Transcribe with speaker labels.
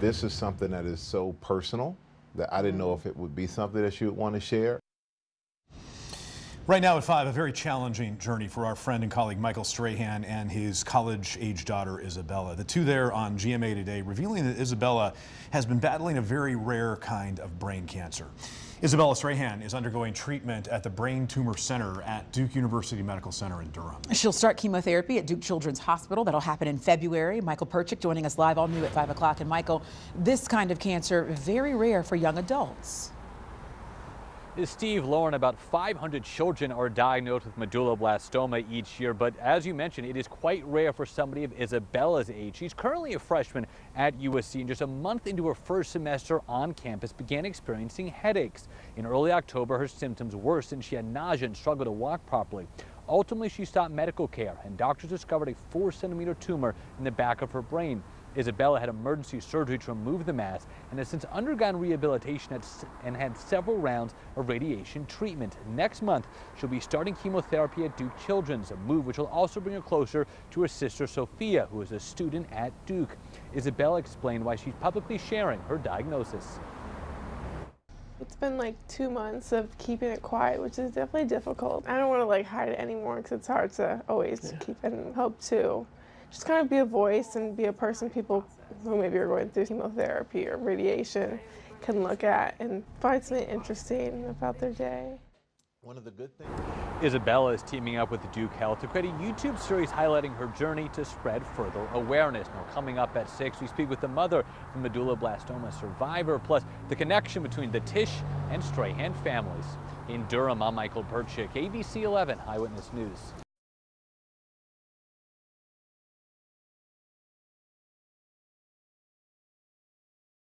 Speaker 1: This is something that is so personal that I didn't know mm-hmm. if it would be something that she would want to share.
Speaker 2: Right now at 5, a very challenging journey for our friend and colleague Michael Strahan and his college-age daughter Isabella. The two there on GMA today revealing that Isabella has been battling a very rare kind of brain cancer. Isabella Strahan is undergoing treatment at the Brain Tumor Center at Duke University Medical Center in Durham.
Speaker 3: She'll start chemotherapy at Duke Children's Hospital. That'll happen in February. Michael Perchik joining us live all new at 5 o'clock. And Michael, this kind of cancer, very rare for young adults.
Speaker 4: Steve Lauren, about 500 children are diagnosed with medulloblastoma each year, but as you mentioned, it is quite rare for somebody of Isabella's age. She's currently a freshman at USC and just a month into her first semester on campus began experiencing headaches. In early October, her symptoms worsened. She had nausea and struggled to walk properly. Ultimately, she sought medical care, and doctors discovered a four centimeter tumor in the back of her brain. Isabella had emergency surgery to remove the mass and has since undergone rehabilitation and had several rounds of radiation treatment. Next month, she'll be starting chemotherapy at Duke Children's, a move which will also bring her closer to her sister Sophia, who is a student at Duke. Isabella explained why she's publicly sharing her diagnosis.
Speaker 5: It's been like two months of keeping it quiet, which is definitely difficult. I don't want to like hide it anymore because it's hard to always yeah. keep it and hope to just kind of be a voice and be a person people who maybe are going through chemotherapy or radiation can look at and find something interesting about their day.
Speaker 1: One of the good things.
Speaker 4: Isabella is teaming up with Duke Health to create a YouTube series highlighting her journey to spread further awareness. Now, coming up at 6, we speak with the mother of the medulloblastoma survivor, plus the connection between the Tisch and Strahan families. In Durham, I'm Michael Perchik, ABC 11 Eyewitness News.